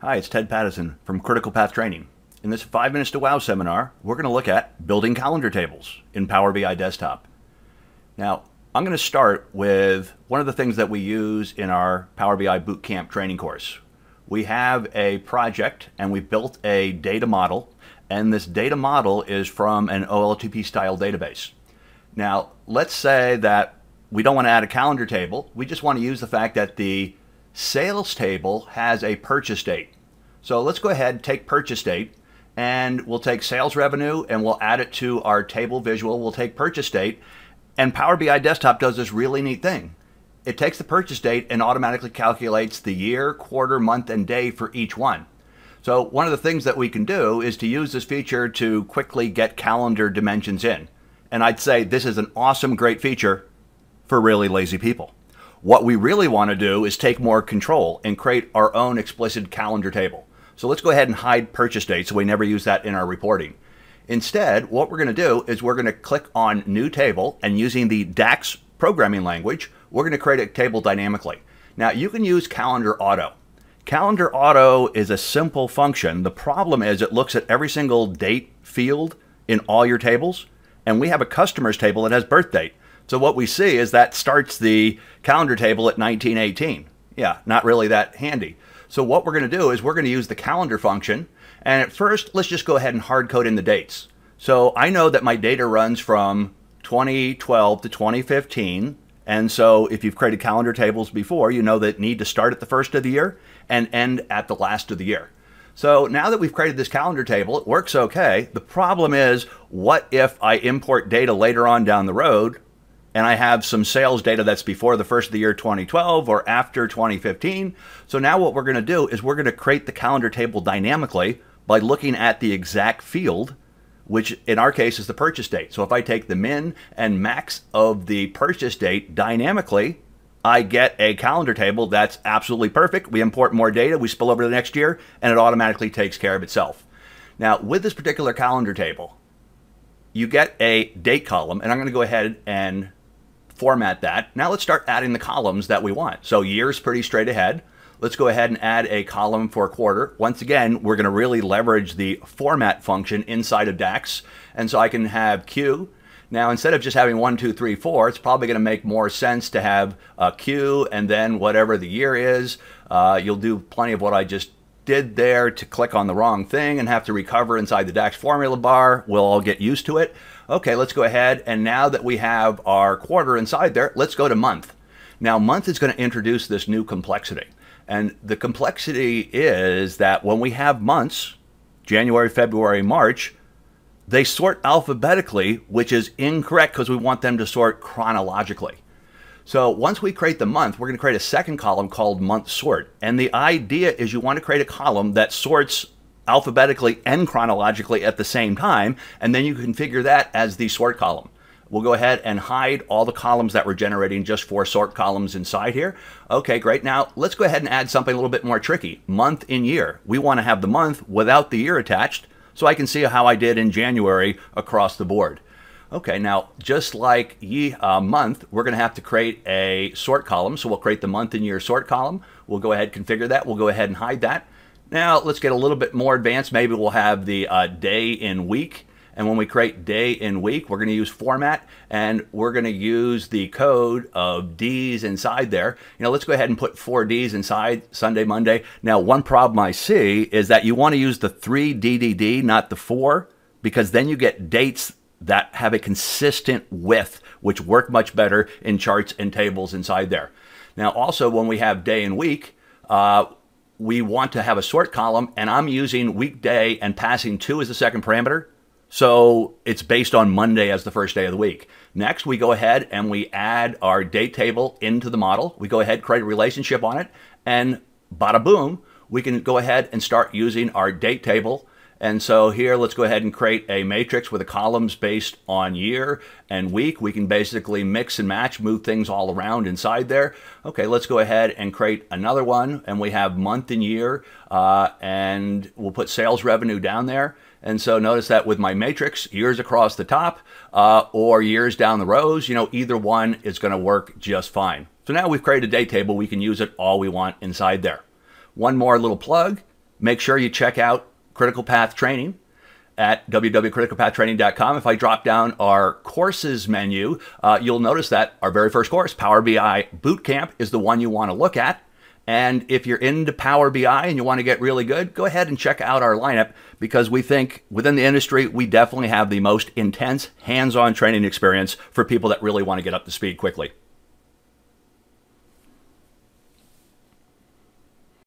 Hi, it's Ted Pattison from Critical Path Training. In this 5 Minutes to Wow seminar, we're going to look at building calendar tables in Power BI Desktop. Now, I'm going to start with one of the things that we use in our Power BI Bootcamp training course. We have a project and we built a data model, and this data model is from an OLTP style database. Now, let's say that we don't want to add a calendar table, we just want to use the fact that the sales table has a purchase date. So let's go ahead and take purchase date and we'll take sales revenue and we'll add it to our table visual. We'll take purchase date and Power BI Desktop does this really neat thing. It takes the purchase date and automatically calculates the year, quarter, month, and day for each one. So one of the things that we can do is to use this feature to quickly get calendar dimensions in. And I'd say this is an awesome, great feature for really lazy people. What we really want to do is take more control and create our own explicit calendar table. So let's go ahead and hide purchase date so we never use that in our reporting. Instead, what we're going to do is we're going to click on New Table and using the DAX programming language, we're going to create a table dynamically. Now, you can use Calendar Auto. Calendar Auto is a simple function. The problem is it looks at every single date field in all your tables, and we have a customers table that has birth date. So what we see is that starts the calendar table at 1918. Yeah, not really that handy. So what we're going to do is we're going to use the calendar function. And at first, let's just go ahead and hard code in the dates. So I know that my data runs from 2012 to 2015. And so if you've created calendar tables before, you know that need to start at the first of the year and end at the last of the year. So now that we've created this calendar table, it works okay. The problem is, what if I import data later on down the road and I have some sales data that's before the first of the year 2012 or after 2015. So now what we're going to do is we're going to create the calendar table dynamically by looking at the exact field, which in our case is the purchase date. So if I take the min and max of the purchase date dynamically, I get a calendar table that's absolutely perfect. We import more data, we spill over to the next year, and it automatically takes care of itself. Now, with this particular calendar table, you get a date column, and I'm going to go ahead and format that. Now let's start adding the columns that we want. So year's pretty straight ahead. Let's go ahead and add a column for a quarter. Once again, we're going to really leverage the format function inside of DAX. And so I can have Q. Now, instead of just having one, two, three, four, it's probably going to make more sense to have a Q and then whatever the year is. Uh, you'll do plenty of what I just did there to click on the wrong thing and have to recover inside the DAX formula bar. We'll all get used to it. Okay, let's go ahead. And now that we have our quarter inside there, let's go to month. Now, month is going to introduce this new complexity. And the complexity is that when we have months, January, February, March, they sort alphabetically, which is incorrect because we want them to sort chronologically. So once we create the month, we're going to create a second column called month sort. And the idea is you want to create a column that sorts alphabetically and chronologically at the same time, and then you configure that as the sort column. We'll go ahead and hide all the columns that we're generating just for sort columns inside here. Okay, great. Now let's go ahead and add something a little bit more tricky. Month in year. We want to have the month without the year attached so I can see how I did in January across the board. Okay, now just like ye uh, month, we're going to have to create a sort column. So we'll create the month and year sort column. We'll go ahead and configure that. We'll go ahead and hide that. Now let's get a little bit more advanced. Maybe we'll have the uh, day in week. And when we create day in week, we're going to use format and we're going to use the code of D's inside there. You know, let's go ahead and put four D's inside Sunday, Monday. Now, one problem I see is that you want to use the three DDD, not the four, because then you get dates that have a consistent width, which work much better in charts and tables inside there. Now, also when we have day and week, uh, we want to have a sort column, and I'm using weekday and passing two as the second parameter. So it's based on Monday as the first day of the week. Next, we go ahead and we add our date table into the model. We go ahead, create a relationship on it, and bada boom, we can go ahead and start using our date table and so here, let's go ahead and create a matrix with the columns based on year and week. We can basically mix and match, move things all around inside there. Okay, let's go ahead and create another one. And we have month and year, uh, and we'll put sales revenue down there. And so notice that with my matrix, years across the top uh, or years down the rows, you know, either one is going to work just fine. So now we've created a date table. We can use it all we want inside there. One more little plug make sure you check out Critical Path Training at www.criticalpathtraining.com. If I drop down our courses menu, uh, you'll notice that our very first course, Power BI Bootcamp, is the one you want to look at. And if you're into Power BI and you want to get really good, go ahead and check out our lineup because we think within the industry, we definitely have the most intense hands on training experience for people that really want to get up to speed quickly.